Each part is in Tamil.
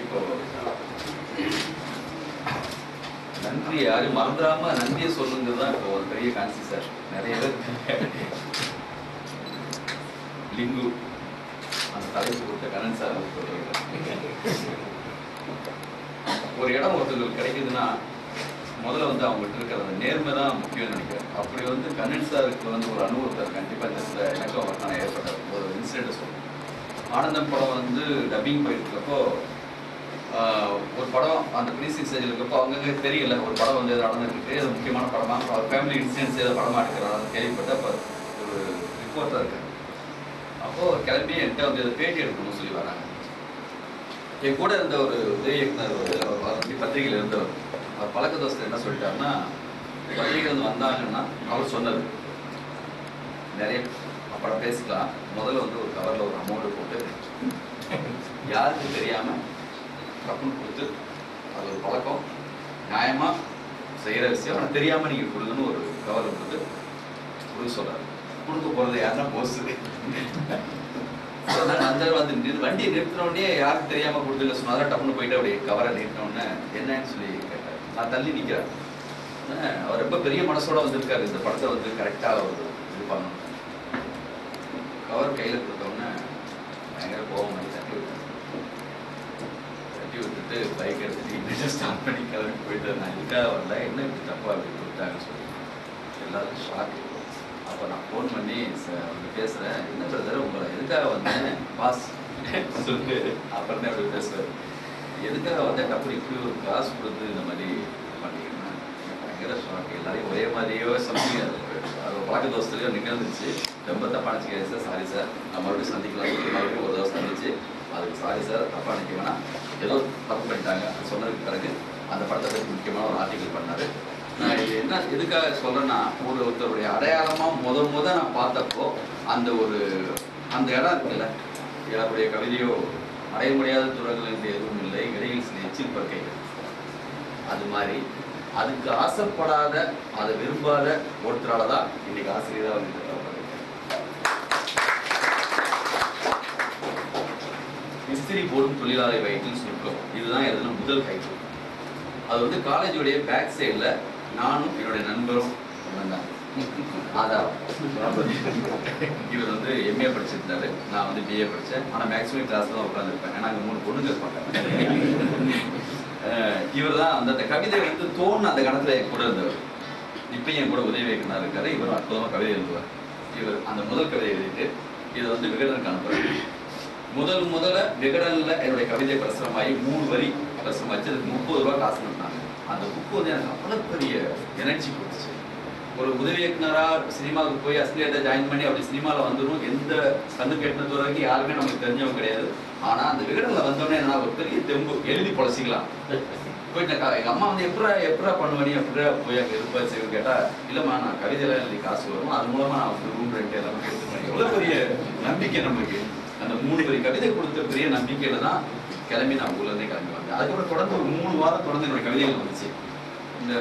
இப்போ நன்றி யாரும் மறந்துடாம நன்றியை சொல்லுங்கிறது தான் இப்போ ஒரு பெரிய கான்சி சார் நிறைய பேர் லிங்கு அந்த தலைப்பு கொடுத்த கணன் சார் ஒரு இடம் ஒருத்தங்களுக்கு கிடைக்குதுன்னா முதல்ல வந்து அவங்ககிட்ட இருக்கிற அந்த நேர்மை தான் முக்கியம் நினைக்கிறேன். அப்படி வந்து கண்ணன் சாருக்கு வந்து ஒரு அனுபவத்தை கண்டிப்பாக இந்த இடத்துல எனக்கும் அவருக்கான ஏற்பட்ட ஒரு இன்சிடென்ட் சொல்லுவேன் ஆனந்தம் படம் வந்து டப்பிங் போயிட்டு இருக்கப்போ ஒரு படம் அந்த ஃபினிஷிங் ஸ்டேஜில் இருக்கப்போ அவங்களுக்கு தெரியல ஒரு படம் வந்து எது நடந்துட்டு அது முக்கியமான படமா அவர் ஃபேமிலி இன்சிடென்ட்ஸ் ஏதோ படமா எடுக்கிறாங்க கேள்விப்பட்ட அப்போ ஒரு ரிப்போர்ட்டாக இருக்கு. அப்போது கிளம்பி என்கிட்ட வந்து இதை பேட்டி எடுக்கணும்னு சொல்லி வராங்க. என் கூட இருந்த ஒரு உதவி இயக்குனர் பத்திரிகையில் இருந்தவர் அவர் பழக்க தோசை என்ன சொல்லிட்டாருன்னா பத்திரிகை வந்து வந்தாங்கன்னா அவர் சொன்னது. நிறைய அப்புறம் பேசிக்கலாம். முதல்ல வந்து ஒரு கவரில் ஒரு அமௌண்ட் போட்டு யாருக்கு தெரியாமல் டப்புன்னு கொடுத்து அது ஒரு பழக்கம். நியாயமாக செய்கிற விஷயம். ஆனால் தெரியாமல் நீங்கள் கொடுங்கன்னு ஒரு கவர் கொடுத்து கொடுக்க சொல்கிறார் கொடுக்க போகிறது யாருன்னா போஸ்து அந்த வந்து நிறு- வண்டியை நிறுத்தினோடனே யாருக்கு தெரியாம கொடுத்துல சொன்னாலும் டப்புன்னு போயிட்டு அப்படியே கவரை நிறுத்தினோடனே என்னன்னு சொல்லி கேட்டார். நான் தள்ளி நிற்கிறேன் அவர் ரொம்ப பெரிய மனசோட வந்திருக்காரு. இந்த படத்தை வந்து கரெக்டா ஒரு இது பண்ணணும். கவர் கையில் கொடுத்தோன்னே பயங்கர கோபம் பண்ணி தட்டி விட்டேன். தட்டி விட்டுட்டு பைக் எடுத்துட்டு இங்கிலீஷ் ஸ்டார்ட் பண்ணி கிளம்பி போயிட்டு நான் இதுக்காக வரல? என்ன இப்படி தப்பா அப்படி கொடுத்தாங்கன்னு சொல்லி எல்லாருக்கும் ஷாக்கு அப்போ நான் ஃபோன் பண்ணி சார் வந்து பேசுகிறேன் என்ன பிரதர் உங்களை எதுக்காக வந்தேன்? பாஸ் சொல்லு. அப்புறம் தான் அப்படி பேசுவேன் எதுக்காக வந்தேன்? டப்பு இப்படி ஒரு காசு கொடுத்து இந்த மாதிரி பண்ணிங்கன்னா பயங்கர ஷாக் எல்லாரையும் ஒரே மாதிரியோ சம்திங் அது பழக்க தோசத்துலையோ நிகழ்ந்துச்சு. ரொம்ப தப்பாக நினச்சிக்கிறேன் சார் சாரி சார் நான் மறுபடியும் சந்திக்கலாம். மறுபடியும் ஒரு தோசை சந்திச்சு. அதுக்கு சாரி சார் தப்பாக நினைக்க வேணாம் ஏதோ தப்பு பண்ணிட்டாங்க. சொன்னதுக்கு பிறகு அந்த படத்தை பற்றி முக்கியமான ஒரு ஆர்டிக்கல் பண்ணாரு. நான் இது என்ன எதுக்காக சொல்றேன்னா ஒரு ஒருத்தருடைய அடையாளமா முத முத நான் பார்த்தப்போ அந்த ஒரு அந்த இடம் இருக்குல்ல யாருடைய கவிதையோ அடைய முடியாத துறைகள் என்று எதுவும் இல்லை. இடையில் சில எச்சில் பற்கைகள். அது மாதிரி அதுக்கு ஆசைப்படாத அதை விரும்பாத ஒருத்தரால தான் இன்னைக்கு ஆசிரியராக வந்து மிஸ்திரி போடும் தொழிலாளி வயிற்றில் சுருக்கம். இதுதான் எழுதின முதல் கைப்பு அது வந்து காலேஜுடைய பேக் சைடில் நானும் என்னுடைய நண்பரும் வந்தாங்க அதான். இவர் வந்து எம்ஏ படிச்சிருந்தாரு. நான் வந்து பிஏ படித்தேன் ஆனால் மேக்ஸிமம் கிளாஸ் தான் உட்காந்துருப்பேன் ஏன்னா அங்கே மூணு பொண்ணுங்க இருப்பாங்க. இவர் தான் அந்த கவிதை வந்து தோணு அந்த கணத்தில் கூட இருந்தவர். இப்போ என் கூட உதவி இயக்குனர் இருக்காரு. இவர் அற்புதமாக கவிதை எழுதுவார். இவர் அந்த முதல் கவிதை எழுதிட்டு இதை வந்து விகடனுக்கு அனுப்புறாரு. முதல் முதல்ல விகடன்ல என்னுடைய கவிதை பிரசுரமாகி மூணு வரி பிரசுரமாச்சு அதுக்கு முப்பது ரூபா காசு பண்ணாங்க அந்த புக்கு வந்து எனக்கு அவ்வளோ பெரிய எனர்ஜி கொடுத்துச்சு. ஒரு உதவி இயக்குனரா சினிமாவுக்கு போய் அசிலியேட்டை ஜாயின் பண்ணி அப்படி சினிமாவில் வந்துடும் எந்த கண்ணுக்கு கெட்டினது வரைக்கும் யாருமே நமக்கு தெரிஞ்சவங்க கிடையாது. ஆனால் அந்த விகடனில் வந்தோடனே என்ன ஒரு பெரிய தெம்பு. எழுதி பொழச்சிக்கலாம் போயிட்டு எங்கள் அம்மா வந்து எப்படா எப்படா பண்ணுவனி நீ? எப்படா போய் அங்கே இருப்பா சரி கேட்டா இல்லைம்மா நான் கவிதையெல்லாம் எழுதி காசு வரும். அது மூலமா நான் ரூம் ரெண்ட் எல்லாமே எடுத்துப்பேன். எவ்வளோ பெரிய நம்பிக்கை நம்மளுக்கு அந்த மூணு வரி கவிதை கொடுத்த பெரிய நம்பிக்கையில தான் கிளம்பி நான் ஊர்ல இருந்தே கிளம்பி வந்தேன். அதுக்கப்புறம் தொடர்ந்து ஒரு மூணு வாரம் தொடர்ந்து என்னோட கவிதைகள் வந்துச்சு. இந்த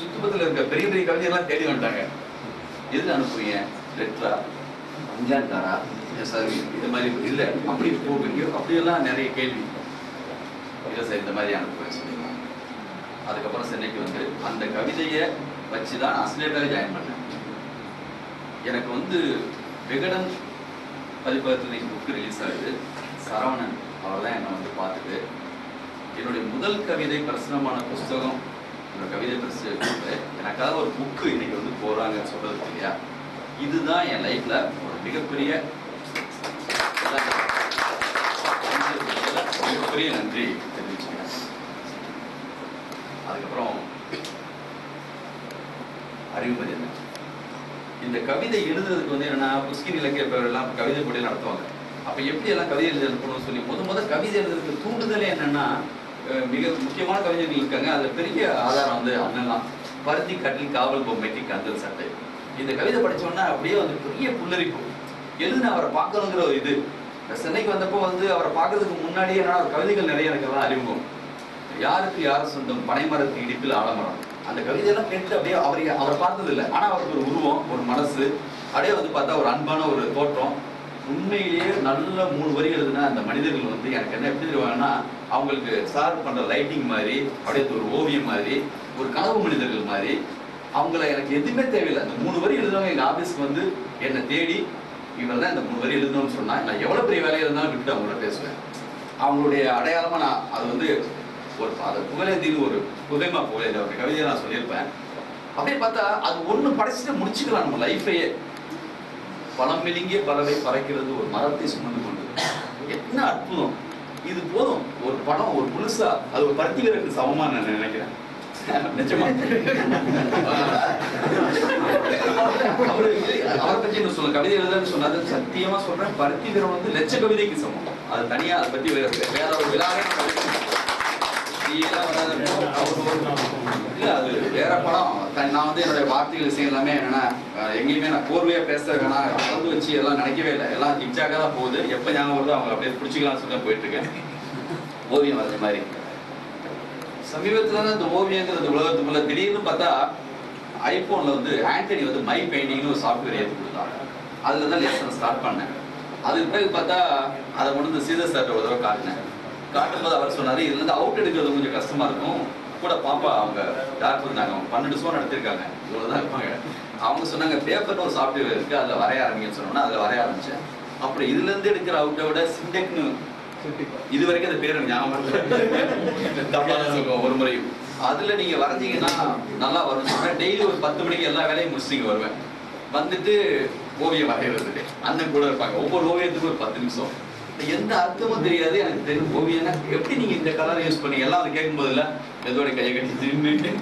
சு- இருக்க பெரிய பெரிய கவிதையெல்லாம் தேடி வந்துட்டாங்க. எதுக்கு அனுப்புவீங்க லெட்டரா அஞ்சாண்டாரா சார் இது மாதிரி இல்லை. அப்படி போவீங்க அப்படியெல்லாம் நிறைய கேள்வி. இல்லை சார் இந்த மாதிரி அனுப்புவேன் சொல்லிடுவாங்க அதுக்கப்புறம் சென்னைக்கு வந்து அந்த கவிதையை வச்சு தான் நான் அசிலேட்டராக ஜாயின் பண்ணேன். எனக்கு வந்து விகடன் பதிப்பகத்தில் புக்கு ரிலீஸ் ஆகுது. சரவணன் அவர் தான் என்னை வந்து பார்த்துட்டு. என்னுடைய முதல் கவிதை பிரசுரமான புஸ்தகம் என்னோட கவிதை பிரசு எனக்காக ஒரு புக்கு இன்னைக்கு வந்து போறாங்கன்னு சொல்றது இல்லையா? இதுதான் என் லைஃப்ல ஒரு மிகப்பெரிய மிகப்பெரிய நன்றி தெரிவிச்சுக்கிறேன். அதுக்கப்புறம் அறிவுமதி என்ன? இந்த கவிதை எழுதுறதுக்கு வந்து என்னன்னா புஸ்கின் இலக்கிய பேரெல்லாம் கவிதை போட்டி நடத்துவாங்க. அப்ப எப்படி எல்லாம் கவிதை எழுதி அனுப்பணும்னு சொல்லி முத முத கவிதை எழுதுறதுக்கு தூண்டுதலே என்னன்னா மிக முக்கியமான கவிஞர்கள் இருக்காங்க. அதில் பெரிய ஆதாரம் வந்து அண்ணன் தான் பருத்தி கட்டில் காவல் பொம்மைக்கு கந்தல் சட்டை. இந்த கவிதை படிச்சோன்னா அப்படியே வந்து பெரிய புல்லரிப்பு. எழுதுன அவரை பார்க்கணுங்கிற ஒரு இது. சென்னைக்கு வந்தப்போ வந்து அவரை பார்க்கறதுக்கு முன்னாடியே என்னோட கவிதைகள் நிறைய எனக்கு எல்லாம் அறிமுகம். யாருக்கு யார் சொந்தம்? பனைமரத்து இடிப்பில் ஆலமரம். அந்த கவிதையெல்லாம் கேட்டு அப்படியே அவரை அவரை பார்த்தது இல்லை ஆனால் அவருக்கு ஒரு உருவம் ஒரு மனசு. அப்படியே வந்து பார்த்தா ஒரு அன்பான ஒரு தோற்றம். உண்மையிலேயே நல்ல மூணு வரி எழுதுனா அந்த மனிதர்கள் வந்து எனக்கு என்ன எப்படி தெரிவாங்கன்னா அவங்களுக்கு சார் பண்ற ரைட்டிங் மாதிரி அப்படியே ஒரு ஓவியம் மாதிரி ஒரு கனவு மனிதர்கள் மாதிரி அவங்கள எனக்கு எதுவுமே தேவையில்லை. அந்த மூணு வரி எழுதுனவங்க எங்க ஆபீஸ்க்கு வந்து என்னை தேடி இவங்க தான் இந்த மூணு வரி எழுதணும்னு சொன்னா நான் எவ்வளவு பெரிய வேலையா இருந்தாலும் விட்டு அவங்கள பேசுவேன். அவங்களுடைய அடையாளமா நான் அது வந்து ஒரு அது புகழேந்தின்னு ஒரு புகைமா புகழேந்தி அவருடைய கவிதையை நான் சொல்லியிருப்பேன். அப்படியே பார்த்தா அது ஒண்ணு படைச்சிட்டு முடிச்சுக்கலாம் நம்ம லைஃபையே பழம் மெலிங்கிய பறவை பறக்கிறது ஒரு மரத்தை சுமந்து கொண்டு என்ன அற்புதம். இது போதும். ஒரு படம் ஒரு முழுசா அது ஒரு பருத்தி வீரருக்கு சமமா நான் நினைக்கிறேன். நிஜமா. அவரு அவரை பத்தி என்ன சொல்ல கவிதை சத்தியமா சொல்றேன் பருத்தி வீரன் வந்து லட்ச கவிதைக்கு சமம். அது தனியா அதை பத்தி வேற வேற ஒரு விழாவே வேற படம் தன் நான் வந்து என்னுடைய வார்த்தைகள் விஷயம் எல்லாமே என்னன்னா எங்கேயுமே நான் கோர்வையா பேச வேணாம் கலந்து வச்சு எல்லாம் நினைக்கவே இல்லை எல்லாம் ஜிக்ஜாக்கா தான் போகுது எப்ப ஞாபகம் வருதோ அவங்க அப்படியே பிடிச்சிக்கலாம்னு சொல்லி போயிட்டு இருக்கேன் ஓவியம் வரைஞ்ச மாதிரி சமீபத்துல தான் இந்த ஓவியங்கிறது உலகத்துக்குள்ள திடீர்னு பார்த்தா ஐபோன்ல வந்து ஆண்டனி வந்து மை பெயிண்டிங்னு ஒரு சாஃப்ட்வேர் ஏற்றி கொடுத்தாங்க அதுல தான் லெசன் ஸ்டார்ட் பண்ணேன் அதுக்கு பிறகு பார்த்தா அதை முடிந்து சீதர் சார்ட்ட ஒரு தடவை காட்டினேன். காட்டும்போது அவர் சொன்னாரு இதுல இருந்து அவுட் எடுக்கிறது கொஞ்சம் கஷ்டமா இருக்கும். கூட பாப்பா அவங்க டாக்டர் இருந்தாங்க. அவங்க பன்னெண்டு சோ நடத்திருக்காங்க இவ்வளவுதான் இருப்பாங்க. அவங்க சொன்னாங்க பேப்பர்னு ஒரு சாஃப்ட்வேர் இருக்கு அதுல வரைய ஆரம்பிங்கன்னு சொன்னோன்னா அதுல வரைய ஆரம்பிச்சேன். அப்புறம் இதுல இருந்து எடுக்கிற அவுட்டை விட சிண்டெக்னு இது வரைக்கும் அந்த பேர் ஞாபகம் ஒரு முறை அதுல நீங்க வரைஞ்சீங்கன்னா நல்லா வரும். டெய்லி ஒரு பத்து மணிக்கு எல்லா வேலையும் முடிச்சுட்டு வருவேன். வந்துட்டு ஓவியம் வரைகிறது. அண்ணன் கூட இருப்பாங்க. ஒவ்வொரு ஓவியத்துக்கும் ஒரு பத்து நிமிஷம். எந்த அர்த்தமும் தெரியாது. எனக்கு தெரியும் ஓவியம்னா எப்படி நீங்க இந்த கலர் யூஸ் பண்ணீங்க எல்லாம் அதை கேட்கும் போதுல எதோட கையை கட்டி நின்னு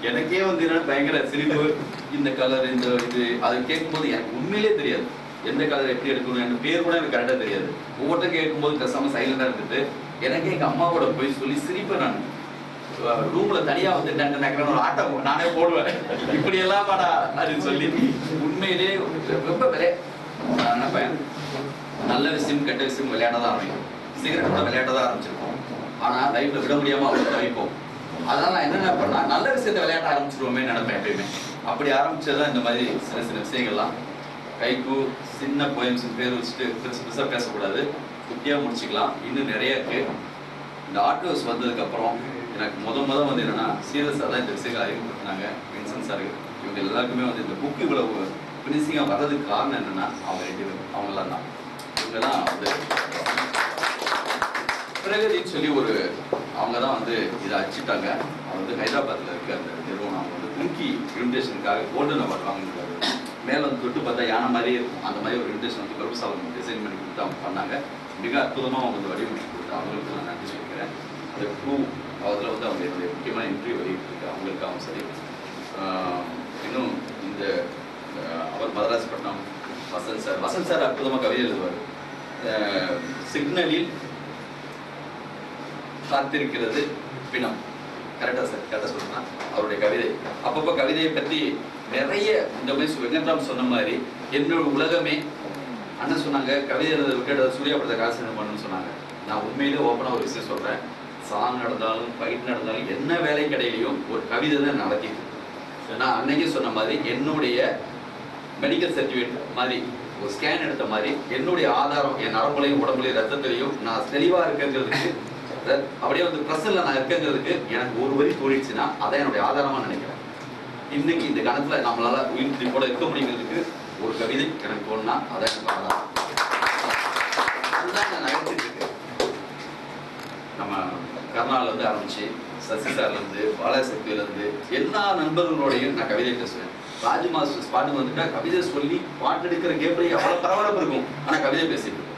எனக்கே வந்து என்னன்னா பயங்கர சிரிப்பு. இந்த கலர் இந்த இது அதை கேட்கும்போது எனக்கு உண்மையிலே தெரியாது. எந்த கலர் எப்படி எடுக்கணும்? எனக்கு பேர் கூட எனக்கு கரெக்டாக தெரியாது. ஒவ்வொருத்தரும் கேட்கும்போது பேசாம சைலண்டாக இருந்துட்டு எனக்கே எங்க அம்மாவோட போய் சொல்லி சிரிப்பேன் நான். ரூம்ல தனியா வந்து டண்டு ஒரு ஆட்டம் நானே போடுவேன். இப்படி எல்லாம் வாடா அப்படின்னு சொல்லி உண்மையிலே ரொம்ப விலை. நான் நல்ல விஷயம் கெட்ட விஷயம் விளையாட தான் ஆரம்பிக்கும். சிகரெட் கூட விளையாட தான் ஆரம்பிச்சிருக்கோம் ஆனா லைஃப்ல விட முடியாம அவங்க தவிப்போம். அதனால நான் என்ன பண்ணா நல்ல விஷயத்த விளையாட ஆரம்பிச்சிருவோமே நினைப்பேன் எப்பயுமே. அப்படி ஆரம்பிச்சதுதான் இந்த மாதிரி சின்ன சின்ன விஷயங்கள்லாம். கைக்கு சின்ன போயம்ஸ் பேர் வச்சுட்டு பெருசு பெருசாக பேசக்கூடாது. குட்டியா முடிச்சுக்கலாம். இன்னும் நிறைய இருக்கு. இந்த ஆட்டோஸ் வந்ததுக்கு அப்புறம் எனக்கு முத முத வந்து என்னன்னா சீரியஸ் தான் இந்த விஷயங்கள் அறிமுகப்படுத்தினாங்க. Vinson sir. இவங்க எல்லாருக்குமே வந்து இந்த புக் இவ்வளவு ஃபினிஷிங்காக வர்றதுக்கு காரணம் என்னன்னா அவங்க ரெண்டு பேரும். அவங்களாம் தான். இவங்க தான் வந்து பிரகதின்னு சொல்லி ஒரு அவங்க தான் வந்து இதை அடிச்சுட்டாங்க. அவர் வந்து ஹைதராபாத்ல இருக்க அந்த நிறுவனம் அவங்க வந்து கும்கி இன்விடேஷனுக்காக கோல்டன் அவார்ட் வாங்கினாரு மேல வந்து தொட்டு பார்த்தா யானை மாதிரியே இருக்கும். அந்த மாதிரி ஒரு இன்விடேஷன் வந்து கருப்புசாலம் டிசைன் பண்ணி கொடுத்து அவங்க பண்ணாங்க. மிக அற்புதமாக அவங்க வந்து வடிவமைச்சு கொடுத்து அவங்களுக்கு நான் நன்றி சொல்லிக்கிறேன். அந்த க்ரூ அதில் வந்து அவங்க என்னுடைய முக்கியமான இன்டர்வியூ வெளியிட்டிருக்கு. அவங்களுக்காகவும் சரி. இன்னும் இந்த அவர் மதராஜ் பட்டினம் வசந்த் சார். வசந்த் சார் அற்புதமாக கவிதை எழுதுவார். சிக்னலில் காத்திருக்கிறது பிணம். கரெக்டா சார் கரெக்டா சொல்றேன். அவருடைய கவிதை. அப்பப்போ கவிதையை பத்தி நிறைய இந்த மாதிரி வெங்கட்ராம் சொன்ன மாதிரி என்னோட உலகமே அண்ணன் சொன்னாங்க. கவிதை எழுத விட்டு சூர்யா படத்தை காசு என்ன பண்ணணும்னு சொன்னாங்க. நான் உண்மையிலே ஓப்பனாக ஒரு விஷயம் சொல்றேன். சாங் நடந்தாலும் ஃபைட் நடந்தாலும் என்ன வேலை கிடையிலையும் ஒரு கவிதை தான் நடத்திட்டு நான் அன்னைக்கே சொன்ன மாதிரி என்னுடைய மெடிக்கல் சர்டிஃபிகேட் மாதிரி ஒரு ஸ்கேன் எடுத்த மாதிரி என்னுடைய ஆதாரம் என் நரம்புலையும் உடம்புலையும் ரத்தத்திலையும் நான் தெளிவா இருக்கிறதுக்கு அப்படியே வந்து பிரசன்ல நான் இருக்கிறதுக்கு எனக்கு ஒரு வரி தோழிச்சுன்னா அதான் என்னுடைய ஆதாரமா நினைக்கிறேன். இன்னைக்கு இந்த கணத்துல நம்மளால உயிர் கூட இருக்க முடியுங்கிறதுக்கு ஒரு கவிதை எனக்கு தோணுனா அதான் எனக்கு ஆதாரம். அதுதான் நான் நகர்த்திட்டு இருக்கேன். நம்ம கர்நால இருந்து ஆரம்பிச்சு சசி சார்ல இருந்து பாலசக்தியில இருந்து எல்லா நண்பர்களோடையும் நான் கவிதை பேசுவேன் ராஜு மாஸ்டர் பாட்டு வந்துட்டா கவிதை சொல்லி பாட்டு எடுக்கிற கேப்ல அவ்வளவு பரபரப்பு இருக்கும். ஆனா கவிதை பேசிட்டு இருப்போம்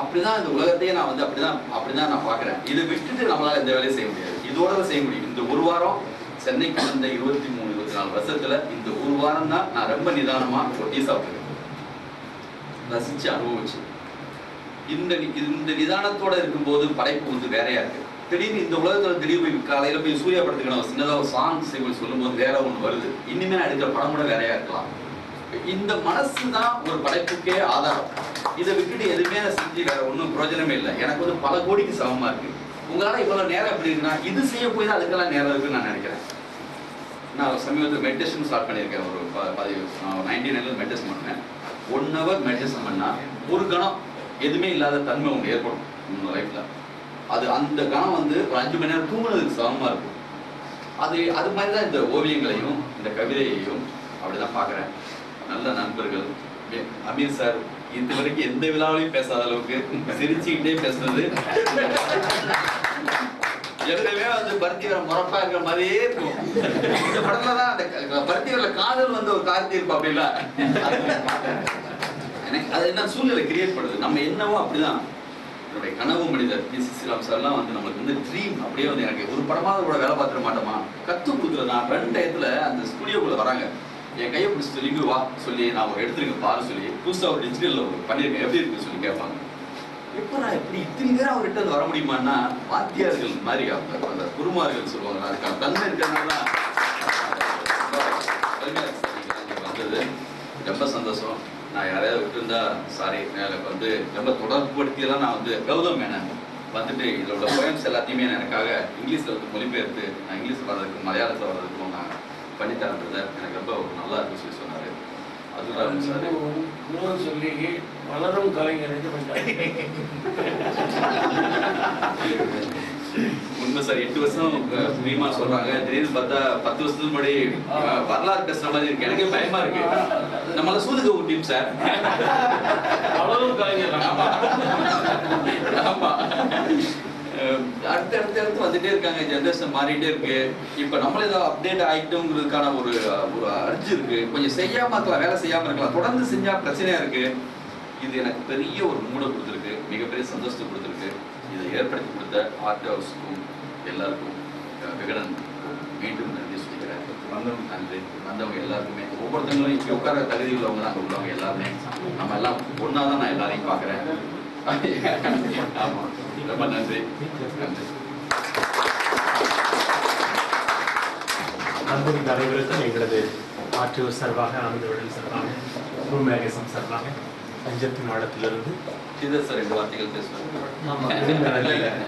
அப்படிதான் இந்த உலகத்தையே நான் வந்து அப்படிதான் அப்படிதான் நான் பாக்குறேன் இதை விட்டுட்டு நம்மளால இந்த வேலையை செய்ய முடியாது. இதோட தான் செய்ய முடியும். இந்த ஒரு வாரம் சென்னைக்கு வந்த இருபத்தி மூணு இருபத்தி நாலு வருஷத்துல இந்த ஒரு வாரம் தான் நான் ரொம்ப நிதானமா ஒட்டி டீ சாப்பிட்டுருக்கேன் ரசிச்சு அனுபவிச்சு இந்த இந்த நிதானத்தோட இருக்கும்போது படைப்பு வந்து வேறையா இருக்கு. திடீர்னு இந்த உலகத்துல திடீர்னு போய் காலையில போய் சூர்யா படத்துக்கு நான் ஒரு சாங் சீக்வன்ஸ் சொல்லும்போது வேற ஒன்று வருது. இனிமே நான் எடுக்கிற படம் கூட வேறையா இருக்கலாம். இந்த மனசு தான் ஒரு படைப்புக்கே ஆதாரம். இதை விட்டுட்டு எதுவுமே நான் செஞ்சு வேற ஒன்றும் பிரயோஜனமே இல்லை. எனக்கு வந்து பல கோடிக்கு சமமா இருக்கு. உங்களால இவ்வளவு நேரம் எப்படி இருக்குன்னா இது செய்ய போய் தான் அதுக்கெல்லாம் நேரம் இருக்குன்னு நான் நினைக்கிறேன். நான் சமீபத்தில் மெடிடேஷன் ஸ்டார்ட் பண்ணியிருக்கேன். ஒரு ப- பதிவு. நான் நைன்டி நைன்ல மெடிடேஷன் பண்ணேன். ஒன் ஹவர் மெடிடேஷன் பண்ணா ஒரு கணம் எதுவுமே இல்லாத தன்மை ஒன்று ஏற்படும். உங்க லைஃப்ல அது அந்த கணம் வந்து ஒரு அஞ்சு மணி நேரம் தூங்குனதுக்கு சமமா இருக்கும். அது அது மாதிரி தான் இந்த ஓவியங்களையும் இந்த கவிதையையும் அப்படிதான் பார்க்குறேன். நல்ல நண்பர்கள். அமீர் சார் இது வரைக்கும் எந்த விழாவிலையும் பேசாத அளவுக்கு சிரிச்சுக்கிட்டே பேசுனது. எப்பவுமே வந்து பருத்திவரம் முறப்பா இருக்கிற மாதிரியே இருக்கும். இந்த படத்துல தான் அந்த க- பருத்திவரல காதல் வந்து ஒரு கார்த்தி இருப்பா அப்படின்னா எனக்கு அது என்ன சூழ்நிலை கிரியேட் பண்ணுது? நம்ம என்னவோ அப்படிதான். என்னுடைய கனவு மனிதர் பி சி ஸ்ரீராம் சார்லாம் வந்து நம்மளுக்கு வந்து ட்ரீம் அப்படியே வந்து எனக்கு ஒரு படமாக கூட வேலை பார்த்துட மாட்டோமா? கற்றுக் கொடுக்குறது நான் ரெண்டு டயத்தில் அந்த ஸ்டுடியோக்குள்ளே வராங்க. என் கையை பிடிச்சி சொல்லி வா சொல்லி நான் ஒரு எடுத்துருக்கேன் பாரு சொல்லி புதுசாக ஒரு டிஜிட்டலில் ஒரு பண்ணியிருக்கேன் எப்படி இருக்குன்னு சொல்லி கேட்பாங்க. எப்போ நான் எப்படி இத்தனை பேர் அவர்கிட்ட வந்து வர முடியுமான்னா வாத்தியார்கள் மாதிரி அவங்க அந்த குருமார்கள் சொல்லுவாங்க. அதுக்கான தன்மை இருக்கிறதுனால தான். வந்தது. ரொம்ப சந்தோஷம். நான் யாரையாவது விட்டுருந்தா சாரி எனக்கு வந்து ரொம்ப தொடர்புபடுத்தியெல்லாம் நான் வந்து கௌதம் மேனன். வந்துட்டு இதில் உள்ள போயம்ஸ் எல்லாத்தையுமே எனக்காக இங்கிலீஷில் வந்து மொழிபெயர்த்து நான் இங்கிலீஷ் வர்றதுக்கு மலையாளத்தில் வர்றதுக்கும் நான் பண்ணித்தரேன் brother. எனக்கு ரொம்ப நல்லா இருக்குன்னு சொல்லி சொன்னார். அதுதான் சார். இன்னும் சொல்லி வளரும் கலைஞர் உண்மை சார் எட்டு வருஷம் மீமா சொல்றாங்க. திடீர்னு பார்த்தா பத்து வருஷத்துக்கு முன்னாடி வரலாறு பேசுற மாதிரி இருக்கு. எனக்கே பயமா இருக்கு. நம்மள சூதுக டீம் சார் வளரும் கலைஞர் ஆமா. ஆமா. அடுத்து அடுத்து அடுத்து வந்துட்டே இருக்காங்க. ஜென்ரேஷன் மாறிட்டே இருக்கு. இப்ப நம்மள ஏதோ அப்டேட் ஆயிட்டோங்கிறதுக்கான ஒரு ஒரு அர்ஜ் இருக்கு. கொஞ்சம் செய்யாம இருக்கலாம் வேலை செய்யாம இருக்கலாம். தொடர்ந்து செஞ்சா பிரச்சனையா இருக்கு. இது எனக்கு பெரிய ஒரு மூடை கொடுத்துருக்கு. மிகப்பெரிய சந்தோஷத்தை கொடுத்துருக்கு. இதை ஏற்படுத்தி கொடுத்த ஆர்ட் ஹவுஸுக்கும் எல்லாருக்கும் விகடன் மீண்டும் வந்தவங்க நன்றி. வந்தவங்க எல்லாருக்குமே. ஒவ்வொருத்தங்களும் இங்கே உட்கார தகுதி உள்ளவங்க தான் உள்ளவங்க எல்லாருமே. நம்ம எல்லாம் ஒன்றா தான் நான் எல்லாரையும் பார்க்குறேன். ஆமாம் ரொம்ப நன்றி. நன்றி. அன்புமிகு அனைவருக்கும் எங்களது ஆற்றூர் சார்பாக ஆனந்தவிடன் சார்பாக ரூம் மேகசம் சார்பாக பஞ்சத்தின் ஆழத்திலிருந்து ஸ்ரீதர் சார் ரெண்டு வார்த்தைகள் பேசுவாங்க ஆமா.